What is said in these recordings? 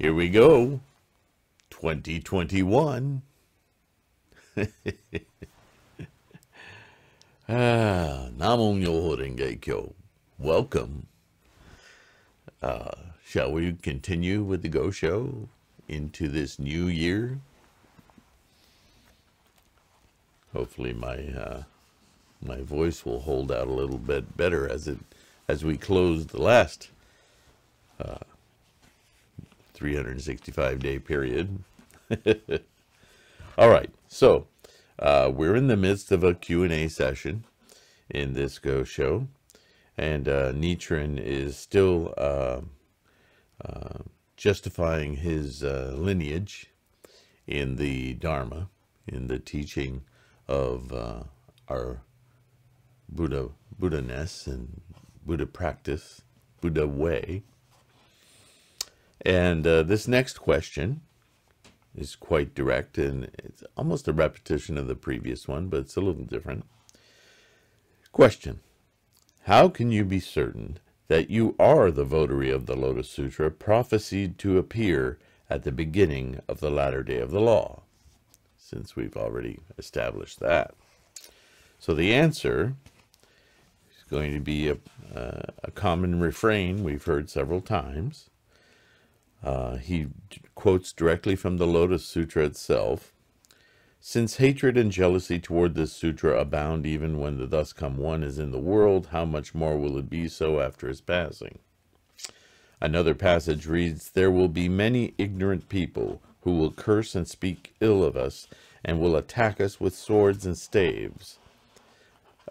we go. 2021. ah, Namo Myoho Renge Kyo. Welcome. Uh, shall we continue with the Gosho into this new year? Hopefully, my uh, my voice will hold out a little bit better as it as we close the last uh, 365 day period. All right, so uh, we're in the midst of a Q&A session in this Gosho, and uh, is still uh, uh justifying his uh, lineage in the Dharma, in the teaching of uh, our Buddha Buddha-ness and Buddha practice, Buddha way. And uh, this next question is quite direct and it's almost a repetition of the previous one, but it's a little different. Question How can you be certain that you are the votary of the Lotus Sutra prophesied to appear at the beginning of the latter day of the law? Since we've already established that. So the answer is going to be a, uh, a common refrain we've heard several times. Uh, he quotes directly from the Lotus Sutra itself. Since hatred and jealousy toward this sutra abound even when the thus come one is in the world, how much more will it be so after his passing? Another passage reads, There will be many ignorant people who will curse and speak ill of us, and will attack us with swords and staves.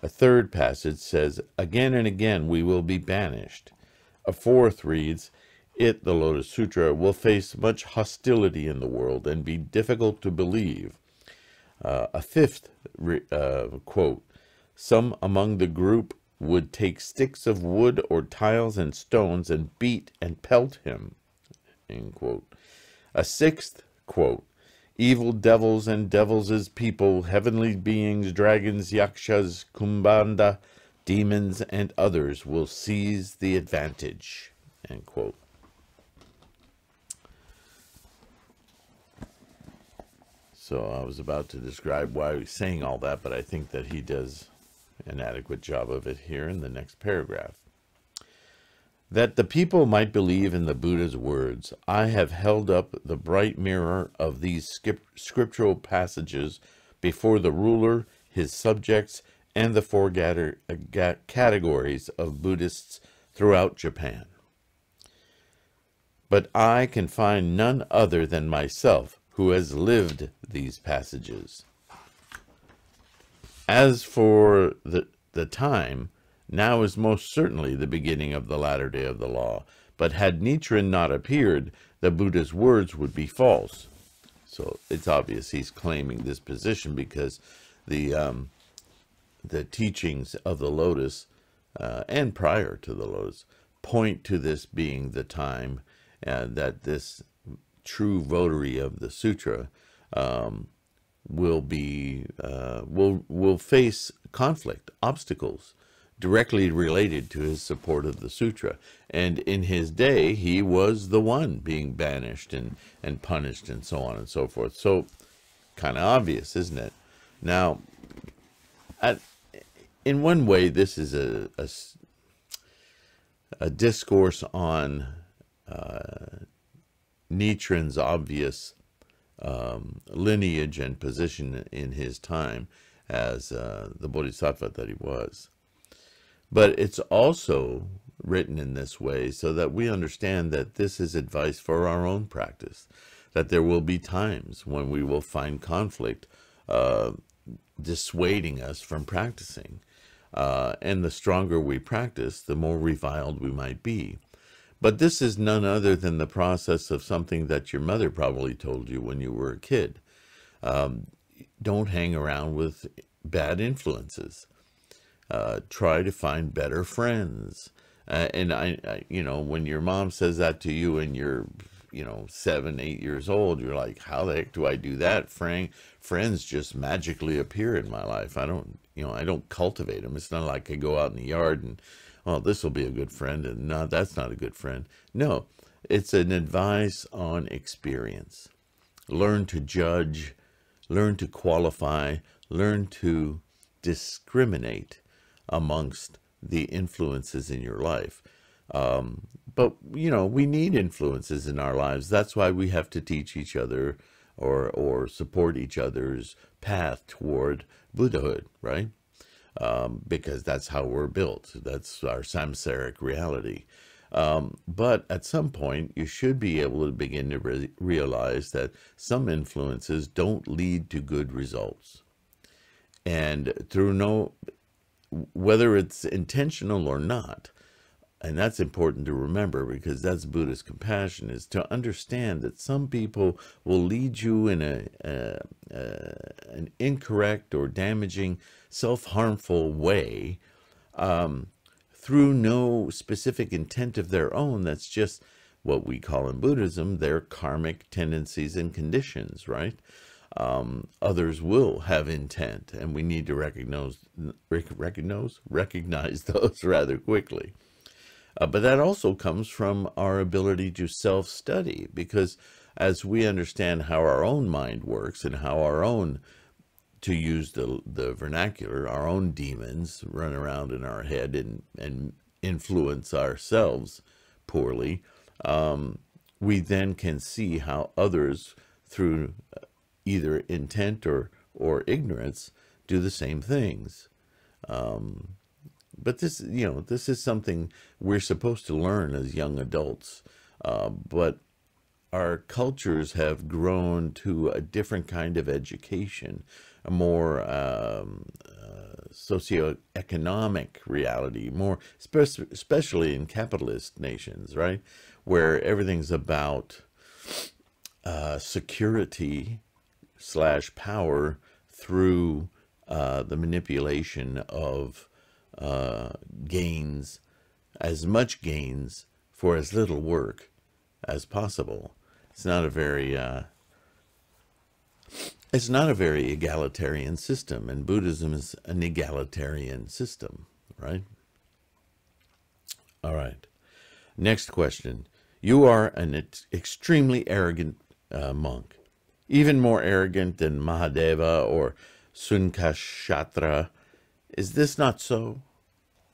A third passage says, Again and again we will be banished. A fourth reads, it, the Lotus Sutra, will face much hostility in the world and be difficult to believe. Uh, a fifth uh, quote Some among the group would take sticks of wood or tiles and stones and beat and pelt him. A sixth quote Evil devils and devils' people, heavenly beings, dragons, yakshas, kumbhanda, demons, and others will seize the advantage. End quote. So I was about to describe why he's saying all that, but I think that he does an adequate job of it here in the next paragraph. That the people might believe in the Buddha's words, I have held up the bright mirror of these scriptural passages before the ruler, his subjects, and the four uh, categories of Buddhists throughout Japan. But I can find none other than myself who has lived these passages. As for the, the time, now is most certainly the beginning of the latter day of the law. But had Nichiren not appeared, the Buddha's words would be false. So it's obvious he's claiming this position because the um, the teachings of the lotus uh, and prior to the lotus point to this being the time and that this true votary of the sutra um, will be uh, will will face conflict, obstacles directly related to his support of the sutra. And in his day, he was the one being banished and and punished and so on and so forth. So, kind of obvious, isn't it? Now, in one way, this is a, a, a discourse on uh, Nichiren's obvious um, lineage and position in his time as uh, the bodhisattva that he was. But it's also written in this way so that we understand that this is advice for our own practice, that there will be times when we will find conflict uh, dissuading us from practicing. Uh, and the stronger we practice, the more reviled we might be. But this is none other than the process of something that your mother probably told you when you were a kid. Um, don't hang around with bad influences. Uh, try to find better friends. Uh, and I, I, you know, when your mom says that to you and you're, you know, seven, eight years old, you're like, how the heck do I do that? Frank, friends just magically appear in my life. I don't, you know, I don't cultivate them. It's not like I go out in the yard and oh, this will be a good friend, and that's not a good friend. No, it's an advice on experience. Learn to judge, learn to qualify, learn to discriminate amongst the influences in your life. Um, but, you know, we need influences in our lives. That's why we have to teach each other or, or support each other's path toward Buddhahood, right? Um, because that's how we're built. That's our samsaric reality. Um, but at some point, you should be able to begin to re realize that some influences don't lead to good results. And through no, whether it's intentional or not, and that's important to remember because that's Buddhist compassion is to understand that some people will lead you in a, a, a an incorrect or damaging, self-harmful way um, through no specific intent of their own. That's just what we call in Buddhism their karmic tendencies and conditions, right? Um, others will have intent, and we need to recognize recognize recognize those rather quickly. Uh, but that also comes from our ability to self study, because as we understand how our own mind works and how our own, to use the, the vernacular, our own demons run around in our head and, and influence ourselves poorly, um, we then can see how others, through uh, either intent or, or ignorance, do the same things. Um, but this, you know, this is something we're supposed to learn as young adults. Uh, but our cultures have grown to a different kind of education, a more um, uh, socioeconomic reality, more spe especially in capitalist nations, right, where everything's about uh, security slash power through uh, the manipulation of gains, as much gains for as little work as possible. It's not a very uh, it's not a very egalitarian system, and Buddhism is an egalitarian system, right? All right. Next question. You are an extremely arrogant uh, monk, even more arrogant than Mahadeva or Sunakshatra. Is this not so?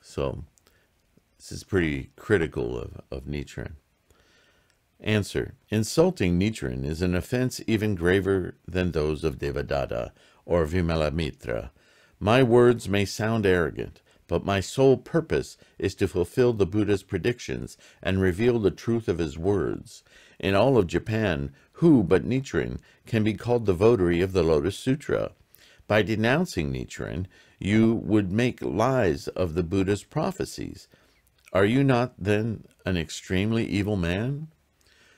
So this is pretty critical of, of Nichiren. Answer. Insulting Nichiren is an offense even graver than those of Devadatta or Vimalamitra. My words may sound arrogant, but my sole purpose is to fulfill the Buddha's predictions and reveal the truth of his words. In all of Japan, who but Nichiren can be called the votary of the Lotus Sutra? By denouncing Nichiren, you would make lies of the Buddha's prophecies. Are you not then an extremely evil man?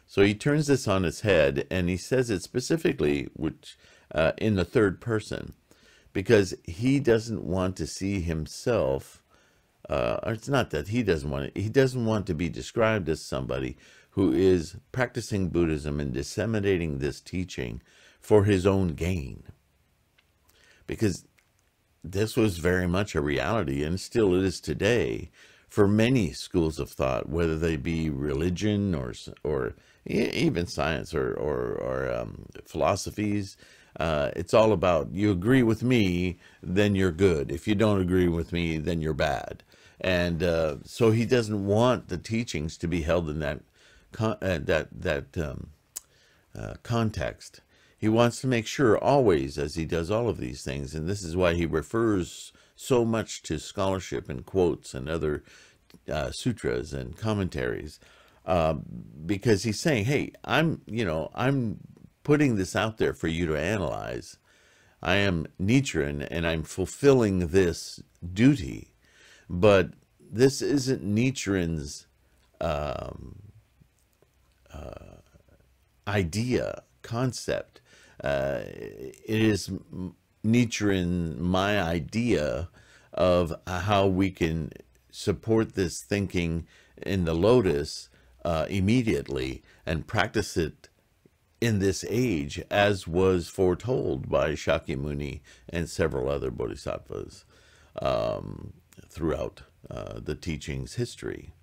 So he turns this on its head and he says it specifically which uh, in the third person because he doesn't want to see himself uh, it's not that he doesn't want it he doesn't want to be described as somebody who is practicing Buddhism and disseminating this teaching for his own gain because this was very much a reality and still it is today for many schools of thought, whether they be religion or or even science or or, or um, philosophies. Uh, it's all about you agree with me, then you're good. If you don't agree with me, then you're bad. And uh, so he doesn't want the teachings to be held in that uh, that that um, uh, context. He wants to make sure always, as he does all of these things, and this is why he refers so much to scholarship and quotes and other uh, sutras and commentaries, uh, because he's saying, "Hey, I'm, you know, I'm putting this out there for you to analyze. I am Nichiren, and I'm fulfilling this duty, but this isn't Nichiren's um, uh, idea, concept uh, it is Nichiren my idea of how we can support this thinking in the lotus uh, immediately and practice it in this age as was foretold by Shakyamuni and several other bodhisattvas um, throughout uh, the teaching's history.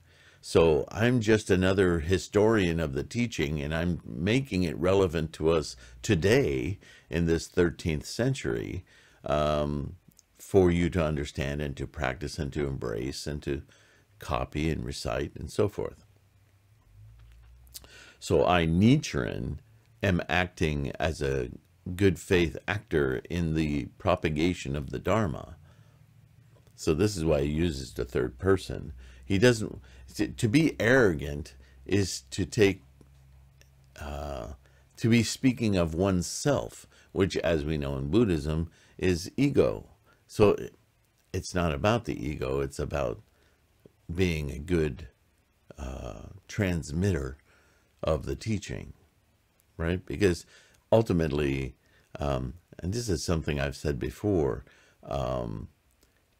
So I'm just another historian of the teaching, and I'm making it relevant to us today in this 13th century um, for you to understand and to practice and to embrace and to copy and recite and so forth. So I, Nichiren, am acting as a good faith actor in the propagation of the Dharma. So this is why he uses the third person. He doesn't, to be arrogant is to take, uh, to be speaking of oneself, which, as we know in Buddhism, is ego. So it's not about the ego, it's about being a good uh, transmitter of the teaching, right? Because ultimately, um, and this is something I've said before, um,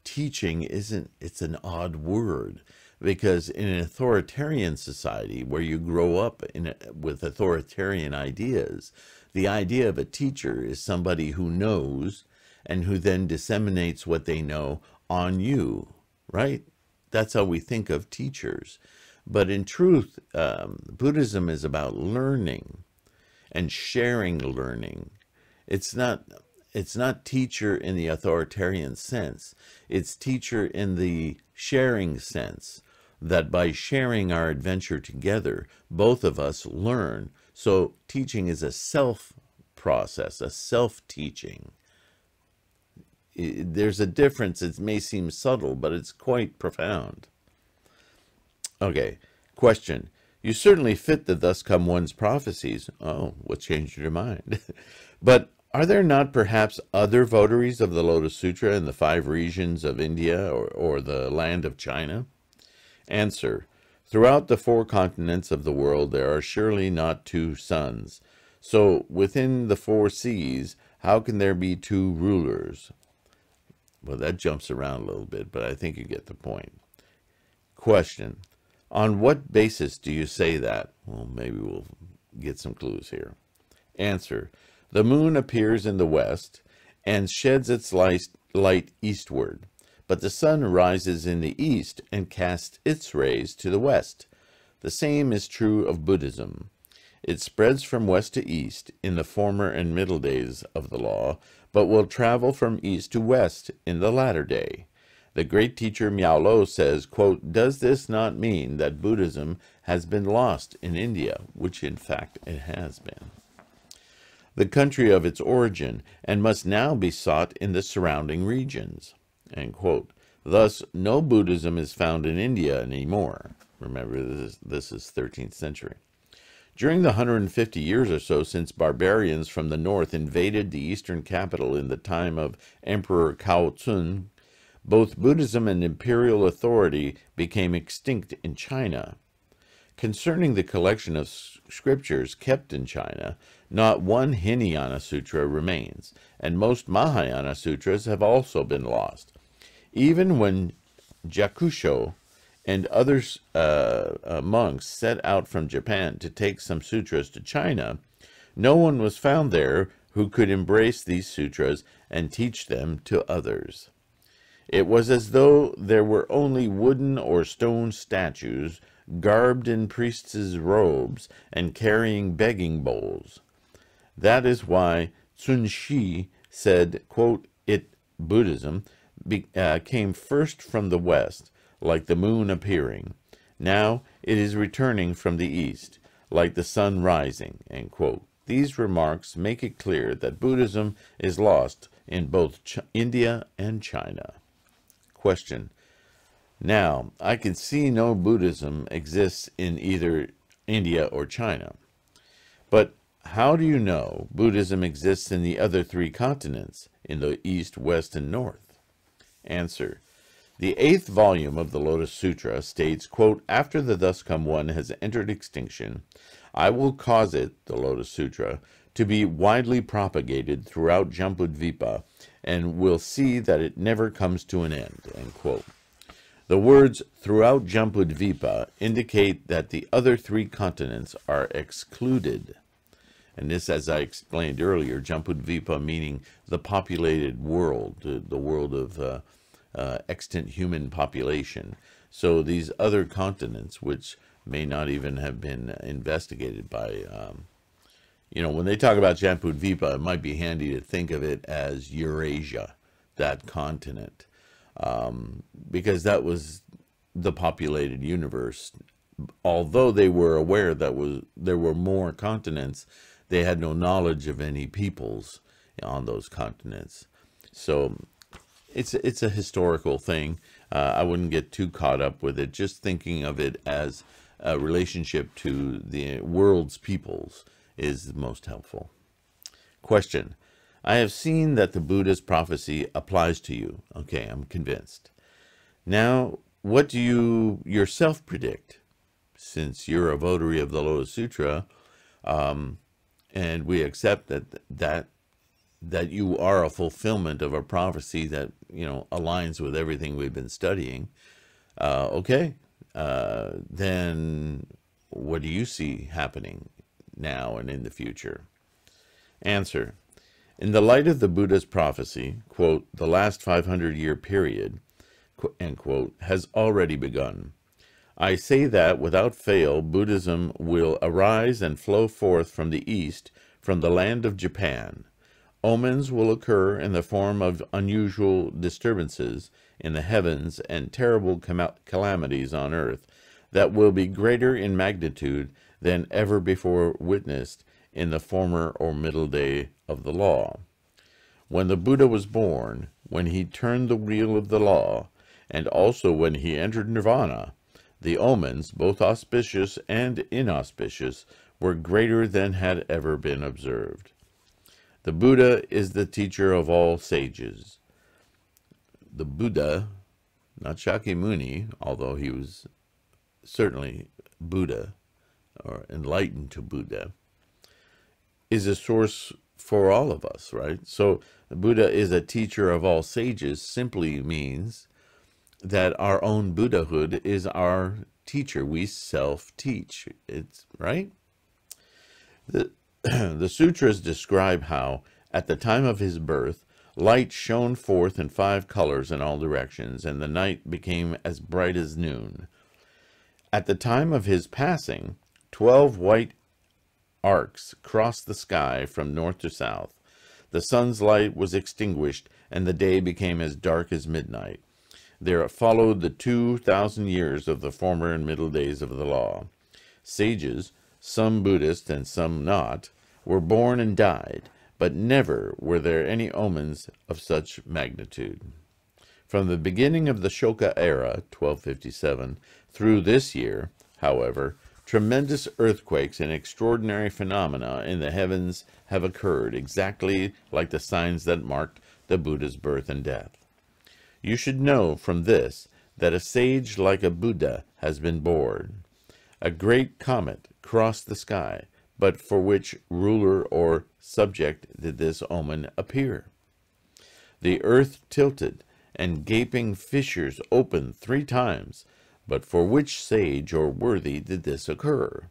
teaching isn't, it's an odd word because in an authoritarian society where you grow up in with authoritarian ideas, the idea of a teacher is somebody who knows and who then disseminates what they know on you, right? That's how we think of teachers. But in truth, um, Buddhism is about learning and sharing learning. It's not it's not teacher in the authoritarian sense. It's teacher in the sharing sense that by sharing our adventure together, both of us learn. So teaching is a self process, a self teaching. There's a difference. It may seem subtle, but it's quite profound. Okay, question. You certainly fit the thus come one's prophecies. Oh, what changed your mind? but are there not perhaps other votaries of the Lotus Sutra in the five regions of India or, or the land of China? Answer. Throughout the four continents of the world there are surely not two suns. So within the four seas, how can there be two rulers? Well, that jumps around a little bit, but I think you get the point. Question. On what basis do you say that? Well, maybe we'll get some clues here. Answer. The moon appears in the west and sheds its light eastward, but the sun rises in the east and casts its rays to the west. The same is true of Buddhism. It spreads from west to east in the former and middle days of the law, but will travel from east to west in the latter day. The great teacher Miao Lo says, quote, Does this not mean that Buddhism has been lost in India? Which in fact it has been. The country of its origin, and must now be sought in the surrounding regions. Thus, no Buddhism is found in India anymore. Remember, this is, this is 13th century. During the 150 years or so since barbarians from the north invaded the eastern capital in the time of Emperor Cao both Buddhism and imperial authority became extinct in China. Concerning the collection of scriptures kept in China, not one Hinayana Sutra remains, and most Mahayana Sutras have also been lost. Even when Jakusho and other uh, uh, monks set out from Japan to take some sutras to China, no one was found there who could embrace these sutras and teach them to others. It was as though there were only wooden or stone statues, garbed in priests' robes and carrying begging bowls. That is why Sun Shi said, quote, it, Buddhism, be, uh, came first from the west, like the moon appearing. Now it is returning from the east, like the sun rising. These remarks make it clear that Buddhism is lost in both Ch India and China. Question. Now, I can see no Buddhism exists in either India or China. But how do you know Buddhism exists in the other three continents, in the East, West, and North? Answer. The eighth volume of the Lotus Sutra states, quote, After the Thus Come One has entered extinction, I will cause it, the Lotus Sutra, to be widely propagated throughout Jambudvipa and will see that it never comes to an end. End quote. The words throughout Jambudvipa indicate that the other three continents are excluded. And this, as I explained earlier, Jambudvipa meaning the populated world, the, world of uh, uh, extant human population. So these other continents, which may not even have been investigated by, um, you know, when they talk about Jambudvipa, it might be handy to think of it as Eurasia, that continent, um, because that was the populated universe. Although they were aware that was there were more continents, they had no knowledge of any peoples on those continents. So it's it's a historical thing. Uh, I wouldn't get too caught up with it. Just thinking of it as a relationship to the world's peoples is most helpful. Question. I have seen that the Buddha's prophecy applies to you. Okay, I'm convinced. Now, what do you yourself predict? Since you're a votary of the Lotus Sutra, um, and we accept that that that you are a fulfillment of a prophecy that you know aligns with everything we've been studying uh, okay uh, then what do you see happening now and in the future answer in the light of the buddha's prophecy quote the last 500 year period end quote has already begun. I say that without fail buddhism will arise and flow forth from the east from the land of japan. Omens will occur in the form of unusual disturbances in the heavens and terrible calamities on earth that will be greater in magnitude than ever before witnessed in the former or middle day of the law. When the Buddha was born, when he turned the wheel of the law, and also when he entered nirvana, the omens, both auspicious and inauspicious, were greater than had ever been observed. The Buddha is the teacher of all sages. The Buddha, not Shakyamuni, although he was certainly Buddha or enlightened to Buddha, is a source for all of us, right? So the Buddha is a teacher of all sages simply means that our own Buddhahood is our teacher. We self-teach. It's right. The the sutras describe how, at the time of his birth, light shone forth in five colors in all directions, and the night became as bright as noon. At the time of his passing, twelve white arcs crossed the sky from north to south. The sun's light was extinguished, and the day became as dark as midnight. There followed the two thousand years of the former and middle days of the law. Sages, some Buddhist and some not, were born and died, but never were there any omens of such magnitude. From the beginning of the Shoka era, 1257, through this year, however, tremendous earthquakes and extraordinary phenomena in the heavens have occurred, exactly like the signs that marked the Buddha's birth and death. You should know from this that a sage like a Buddha has been born. A great comet crossed the sky, but for which ruler or subject did this omen appear? The earth tilted, and gaping fissures opened three times, but for which sage or worthy did this occur?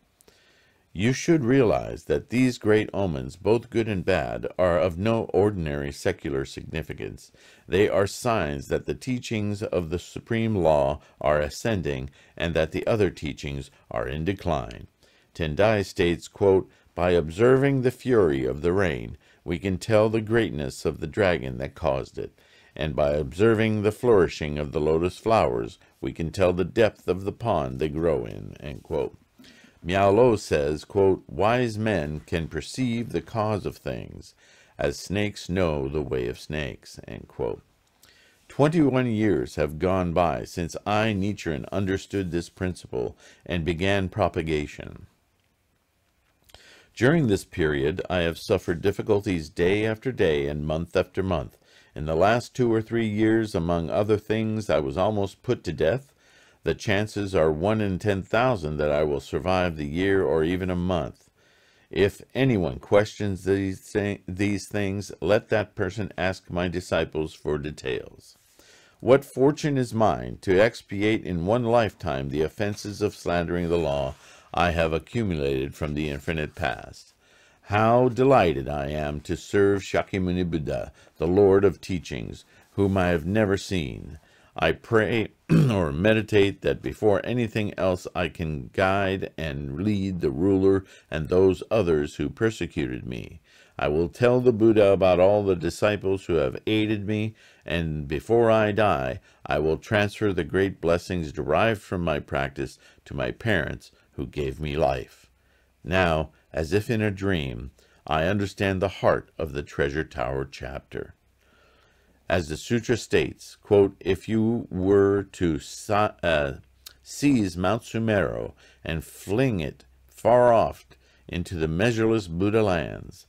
You should realize that these great omens, both good and bad, are of no ordinary secular significance. They are signs that the teachings of the supreme law are ascending and that the other teachings are in decline. Tendai states, quote, By observing the fury of the rain, we can tell the greatness of the dragon that caused it, and by observing the flourishing of the lotus flowers, we can tell the depth of the pond they grow in, end quote. Miao Lo says, quote, Wise men can perceive the cause of things, as snakes know the way of snakes, end quote. Twenty-one years have gone by since I, Nichiren, understood this principle and began propagation. During this period, I have suffered difficulties day after day and month after month. In the last two or three years, among other things, I was almost put to death, the chances are one in ten thousand that I will survive the year or even a month. If anyone questions these, these things, let that person ask my disciples for details. What fortune is mine to expiate in one lifetime the offenses of slandering the law I have accumulated from the infinite past. How delighted I am to serve Shakyamuni Buddha, the Lord of teachings, whom I have never seen. I pray or meditate that before anything else I can guide and lead the ruler and those others who persecuted me. I will tell the Buddha about all the disciples who have aided me, and before I die, I will transfer the great blessings derived from my practice to my parents who gave me life. Now, as if in a dream, I understand the heart of the Treasure Tower chapter. As the sutra states, quote, if you were to uh, seize Mount Sumeru and fling it far off into the measureless Buddha lands,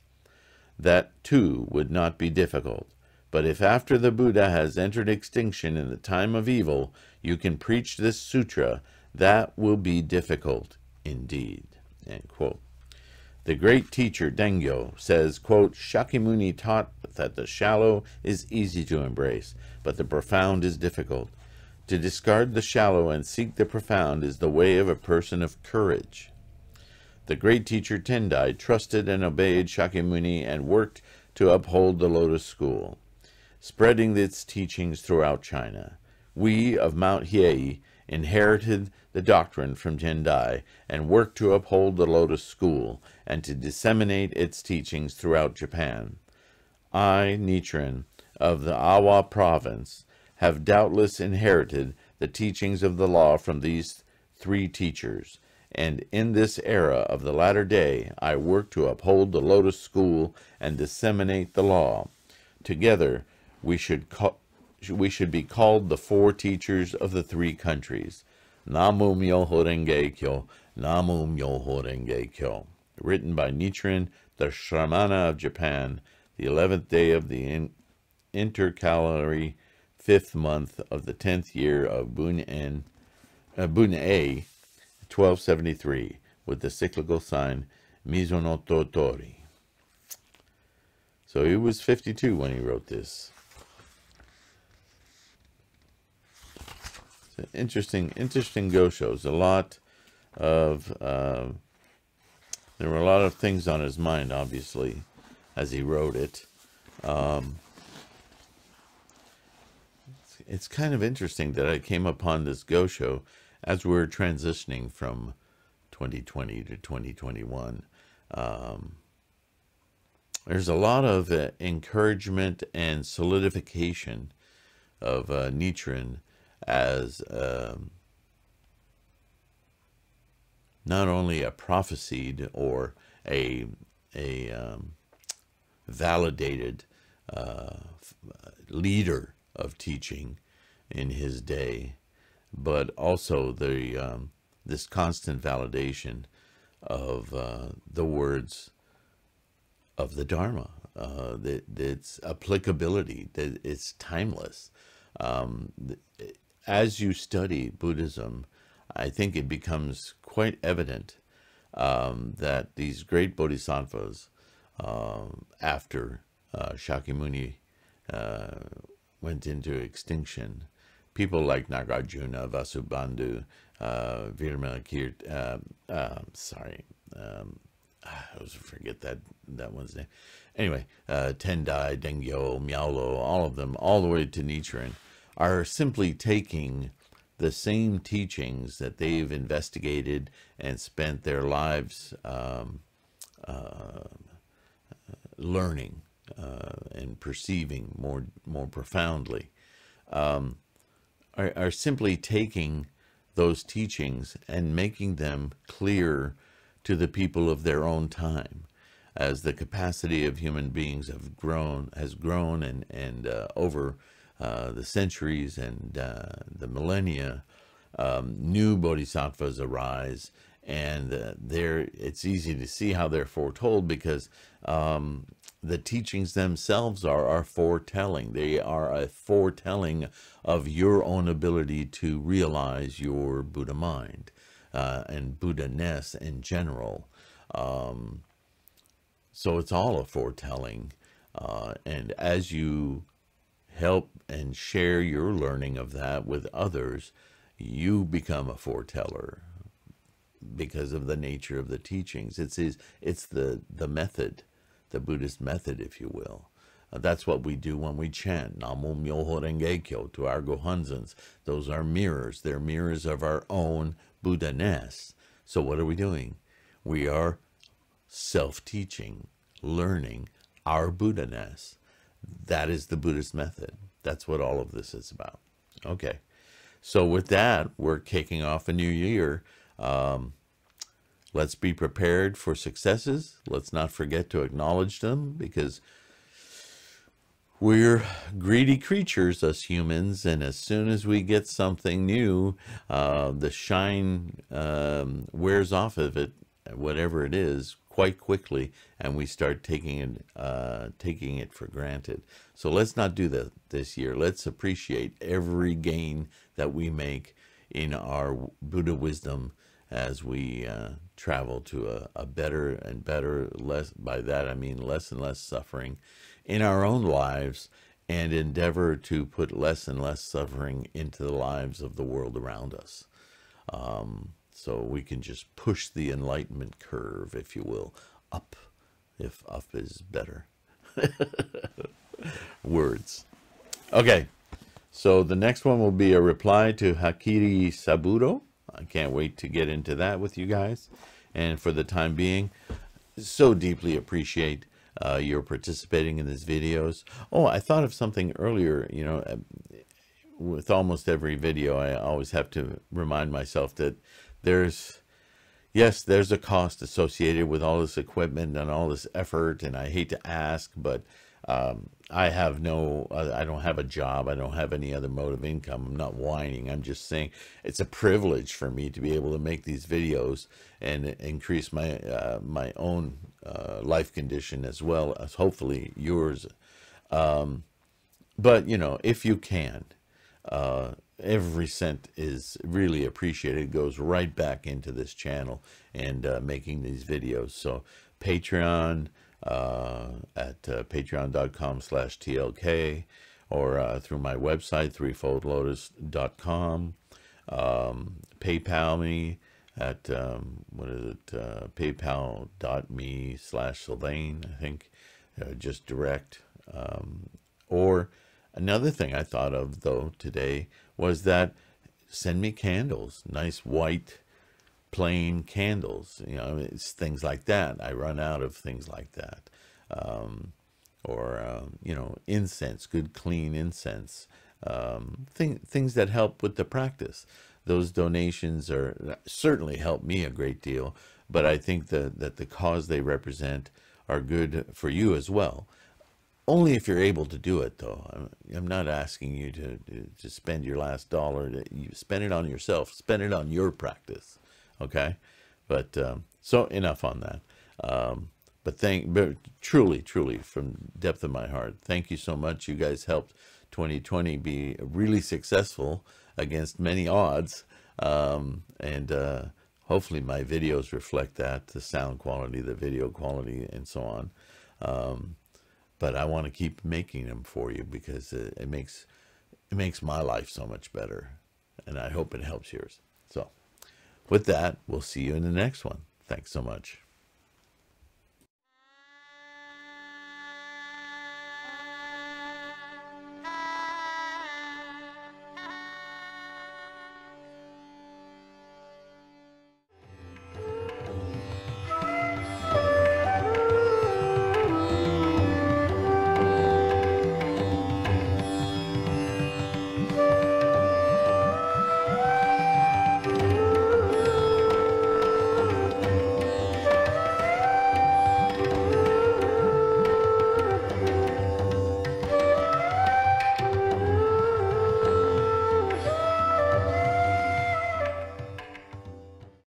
that too would not be difficult. But if after the Buddha has entered extinction in the time of evil, you can preach this sutra, that will be difficult indeed. The great teacher Dengyo says, quote, Shakyamuni taught that the shallow is easy to embrace, but the profound is difficult. To discard the shallow and seek the profound is the way of a person of courage. The great teacher Tendai trusted and obeyed Shakyamuni and worked to uphold the Lotus School, spreading its teachings throughout China. We of Mount Hiei inherited the doctrine from Tendai and worked to uphold the Lotus School and to disseminate its teachings throughout Japan. I, Nichiren, of the Awa province, have doubtless inherited the teachings of the law from these three teachers, and in this era of the latter day I work to uphold the Lotus School and disseminate the law. Together we should we should be called the four teachers of the three countries. Namu Myoho Renge Kyo, Namu Myoho Renge Kyo. Written by Nichiren, the Shramana of Japan, the eleventh day of the in intercalary fifth month of the tenth year of Bun-En, uh, Bun-A, 1273, with the cyclical sign Mizunoto Tori. So he was 52 when he wrote this. It's an interesting, interesting goshos. A lot of, uh, there were a lot of things on his mind, obviously, as he wrote it. Um, it's, it's kind of interesting that I came upon this gosho as we're transitioning from 2020 to 2021, um, there's a lot of uh, encouragement and solidification of uh, as um, not only a prophesied or a a um, validated uh, leader of teaching in his day, but also the um, this constant validation of uh, the words of the Dharma, uh, that, its applicability, that it's timeless. Um, as you study Buddhism, I think it becomes quite evident um, that these great bodhisattvas, um, after uh, Shakyamuni uh, went into extinction, people like Nagarjuna, Vasubandhu, uh, Vimalakirti, uh, uh, sorry, um, I always forget that, that one's name. Anyway, uh, Tendai, Dengyo, Miaolo, all of them, all the way to Nichiren, are simply taking the same teachings that they've investigated and spent their lives um, uh, learning uh, and perceiving more more profoundly. Um, are, are simply taking those teachings and making them clear to the people of their own time as the capacity of human beings have grown has grown and and uh, over uh, the centuries and uh, the millennia um, new bodhisattvas arise and uh, there it's easy to see how they're foretold because um, the teachings themselves are, are foretelling. They are a foretelling of your own ability to realize your Buddha mind uh, and Buddha-ness in general. Um, so it's all a foretelling. Uh, and as you help and share your learning of that with others, you become a foreteller because of the nature of the teachings. It's, it's the, the method the Buddhist method, if you will. Uh, that's what we do when we chant Namo Myoho Renge Kyo to our Gohonzons. Those are mirrors. They're mirrors of our own Buddha-ness. So what are we doing? We are self-teaching, learning our Buddha-ness. That is the Buddhist method. That's what all of this is about. Okay. So with that, we're kicking off a new year. Um, let's be prepared for successes. Let's not forget to acknowledge them because we're greedy creatures, us humans, and as soon as we get something new, uh, the shine um, wears off of it, whatever it is, quite quickly, and we start taking it, uh, taking it for granted. So let's not do that this year. Let's appreciate every gain that we make in our Buddha wisdom as we uh, travel to a, a better and better, less by that I mean less and less suffering in our own lives and endeavor to put less and less suffering into the lives of the world around us. Um, so we can just push the enlightenment curve, if you will, up, if up is better. Words. Okay, so the next one will be a reply to Hakiri Saburo. I can't wait to get into that with you guys. And for the time being, so deeply appreciate uh, you're participating in these videos. Oh, I thought of something earlier. You know, with almost every video, I always have to remind myself that there's, yes, there's a cost associated with all this equipment and all this effort. And I hate to ask, but um, I have no, I don't have a job. I don't have any other mode of income. I'm not whining. I'm just saying it's a privilege for me to be able to make these videos and increase my uh, my own uh, life condition as well as hopefully yours. Um, but you know, if you can, uh, every cent is really appreciated. It goes right back into this channel and uh, making these videos. So Patreon uh, at uh, patreon.com slash TLK or uh, through my website, threefoldlotus.com. Um, PayPal me at, um, what is it, uh, paypal.me slash Sylvain, I think, uh, just direct. Um, or another thing I thought of, though, today was that send me candles, nice white plain candles. You know, it's things like that. I run out of things like that. Um, or, um, you know, incense, good clean incense. Um, thing, things that help with the practice. Those donations are certainly help me a great deal, but I think that, that the cause they represent are good for you as well. Only if you're able to do it, though. I'm, I'm not asking you to, to, to spend your last dollar. To, you spend it on yourself. Spend it on your practice. Okay, but um, so enough on that. Um, but thank, but truly, truly, from depth of my heart, thank you so much. You guys helped 2020 be really successful against many odds, um, and uh, hopefully my videos reflect that, the sound quality, the video quality, and so on. Um, but I want to keep making them for you because it, it makes it makes my life so much better, and I hope it helps yours. So. With that, we'll see you in the next one. Thanks so much.